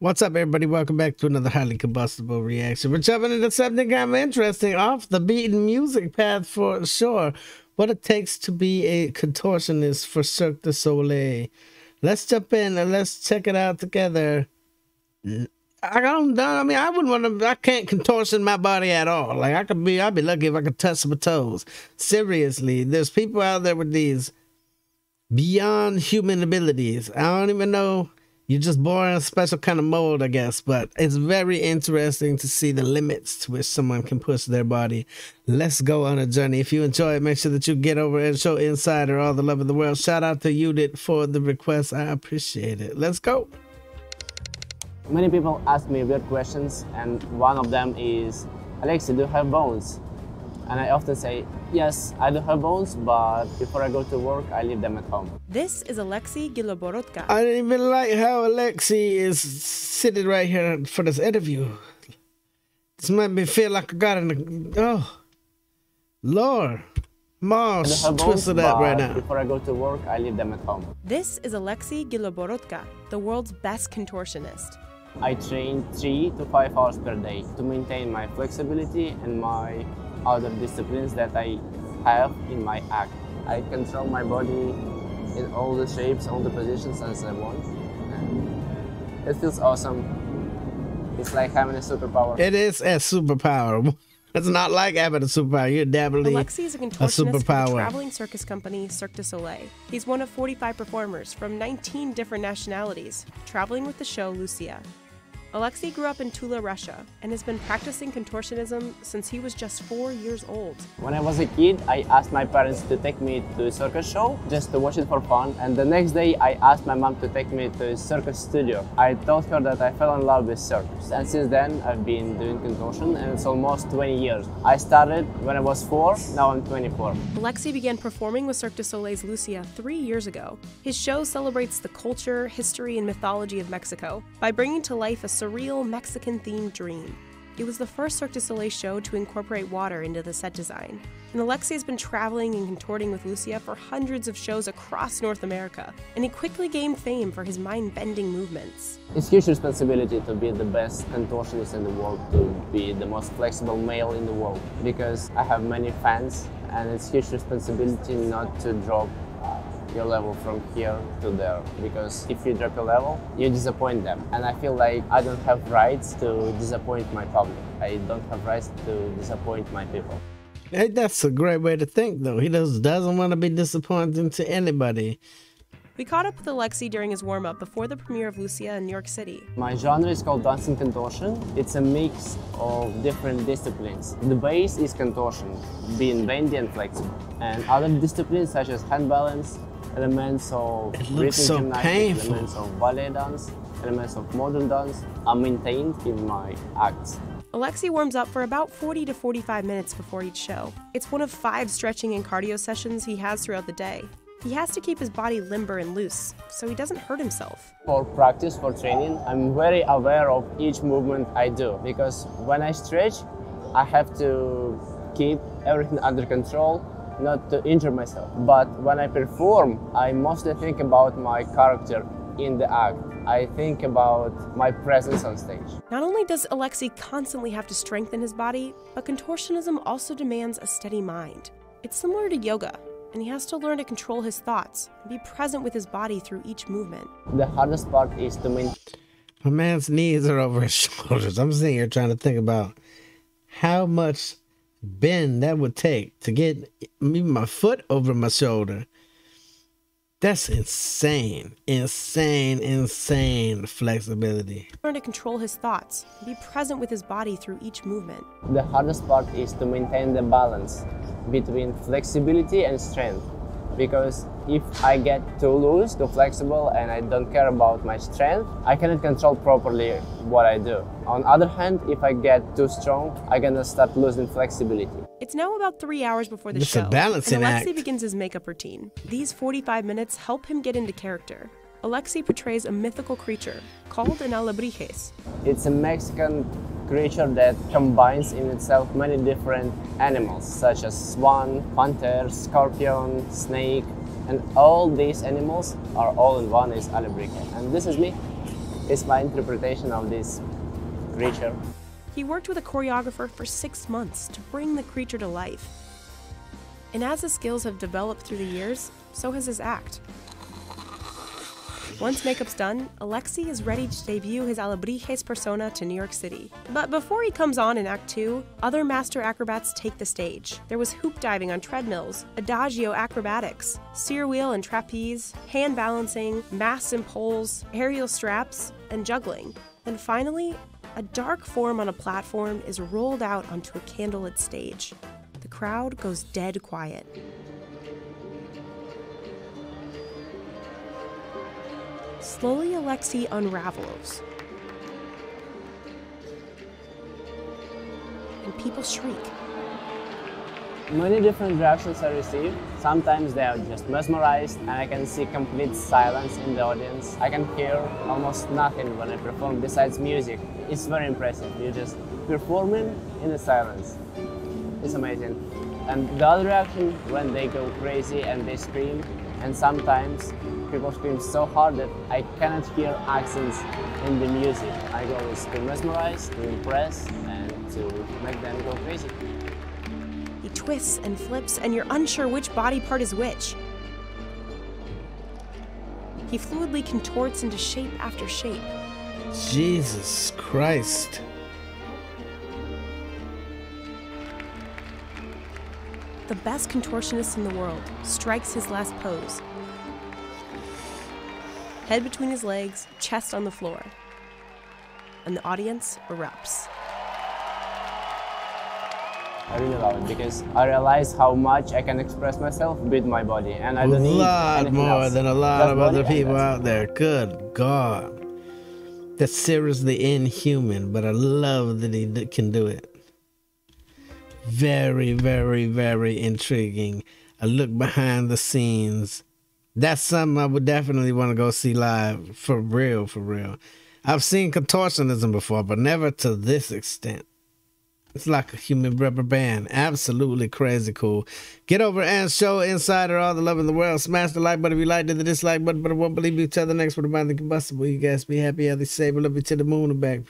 What's up, everybody? Welcome back to another highly combustible reaction. We're jumping into something kind of interesting, off the beaten music path for sure. What it takes to be a contortionist for Cirque du Soleil. Let's jump in and let's check it out together. I don't I mean, I wouldn't want to. I can't contortion my body at all. Like I could be. I'd be lucky if I could touch my toes. Seriously, there's people out there with these beyond human abilities. I don't even know you're just born a special kind of mold, I guess. But it's very interesting to see the limits to which someone can push their body. Let's go on a journey. If you enjoy it, make sure that you get over and show Insider all the love of the world. Shout out to Udit for the request. I appreciate it. Let's go. Many people ask me weird questions, and one of them is, Alexi, do you have bones? And I often say, yes, I do have bones, but before I go to work, I leave them at home. This is Alexi Goloborodko. I didn't even like how Alexi is sitting right here for this interview. This made me feel like I got in the. Oh, Lord. Mars twisted up right now. Before I go to work, I leave them at home. This is Alexi Goloborodko, the world's best contortionist. I train three to five hours per day to maintain my flexibility and my other disciplines that I have in my act. I control my body in all the shapes, all the positions as I want. And it feels awesome. It's like having a superpower. It is a superpower. It's not like having a superpower. You're definitely Alexi is a contortionist a superpower. for the traveling circus company Cirque du Soleil. He's one of 45 performers from 19 different nationalities, traveling with the show Luzia. Alexei grew up in Tula, Russia, and has been practicing contortionism since he was just four years old. When I was a kid, I asked my parents to take me to a circus show just to watch it for fun. And the next day, I asked my mom to take me to a circus studio. I told her that I fell in love with circus. And since then, I've been doing contortion, and it's almost 20 years. I started when I was four, now I'm 24. Alexei began performing with Cirque du Soleil's Luzia three years ago. His show celebrates the culture, history, and mythology of Mexico by bringing to life a surreal Mexican themed dream. It was the first Cirque du Soleil show to incorporate water into the set design. And Alexei has been traveling and contorting with Luzia for hundreds of shows across North America, and he quickly gained fame for his mind bending movements. It's huge responsibility to be the best contortionist in the world, to be the most flexible male in the world, because I have many fans, and it's huge responsibility not to drop your level from here to there because if you drop your level you disappoint them and i feel like i don't have rights to disappoint my public i don't have rights to disappoint my people hey, that's a great way to think though he just doesn't want to be disappointing to anybody we caught up with Alexi during his warm up before the premiere of Luzia in New York City. My genre is called dancing contortion. It's a mix of different disciplines. The base is contortion, being bendy and flexible. And other disciplines such as hand balance, elements of rhythm so gymnastics, painful. elements of ballet dance, elements of modern dance are maintained in my acts. Alexi warms up for about 40 to 45 minutes before each show. It's one of five stretching and cardio sessions he has throughout the day. He has to keep his body limber and loose, so he doesn't hurt himself. For practice, for training, I'm very aware of each movement I do because when I stretch, I have to keep everything under control not to injure myself. But when I perform, I mostly think about my character in the act. I think about my presence on stage. Not only does Alexi constantly have to strengthen his body, but contortionism also demands a steady mind. It's similar to yoga, and he has to learn to control his thoughts and be present with his body through each movement. The hardest part is to maintain. My man's knees are over his shoulders. I'm sitting here trying to think about how much bend that would take to get me my foot over my shoulder. That's insane, insane, insane flexibility. Learn to control his thoughts, be present with his body through each movement. The hardest part is to maintain the balance between flexibility and strength because if I get too loose, too flexible, and I don't care about my strength, I cannot control properly what I do. On the other hand, if I get too strong, I'm gonna start losing flexibility. It's now about three hours before the it's show, a balancing and Alexi act. begins his makeup routine. These 45 minutes help him get into character. Alexi portrays a mythical creature called an alebrijes. It's a Mexican creature that combines in itself many different animals such as swan, panther, scorpion, snake, and all these animals are all in one is alebrije. And this is me. It's my interpretation of this creature. He worked with a choreographer for six months to bring the creature to life. And as his skills have developed through the years, so has his act. Once makeup's done, Alexi is ready to debut his Alebrijes persona to New York City. But before he comes on in Act 2, other master acrobats take the stage. There was hoop diving on treadmills, adagio acrobatics, Cyr wheel and trapeze, hand balancing, masts and poles, aerial straps, and juggling. And finally, a dark form on a platform is rolled out onto a candlelit stage. The crowd goes dead quiet. Slowly, Alexei unravels. And people shriek. Many different reactions I receive. Sometimes they are just mesmerized and I can see complete silence in the audience. I can hear almost nothing when I perform besides music. It's very impressive. You're just performing in the silence. It's amazing. And the other reaction when they go crazy and they scream and sometimes people scream so hard that I cannot hear accents in the music. I go is to mesmerize, to impress, and to make them go crazy. He twists and flips, and you're unsure which body part is which. He fluidly contorts into shape after shape. Jesus Christ. The best contortionist in the world strikes his last pose. Head between his legs, chest on the floor. And the audience erupts. I really love it because I realize how much I can express myself with my body, and I don't need lot more else. than a lot Just of other people out there. Good God. That's seriously inhuman, but I love that he can do it. Very, very, very intriguing. A look behind the scenes. That's something I would definitely want to go see live. For real, for real. I've seen contortionism before, but never to this extent. It's like a human rubber band. Absolutely crazy cool. Get over and show Insider all the love in the world. Smash the like button if you liked it, the dislike button, but I won't believe you. Tell the next one about the combustible. You guys be happy, healthy, safe. Love you to the moon and back.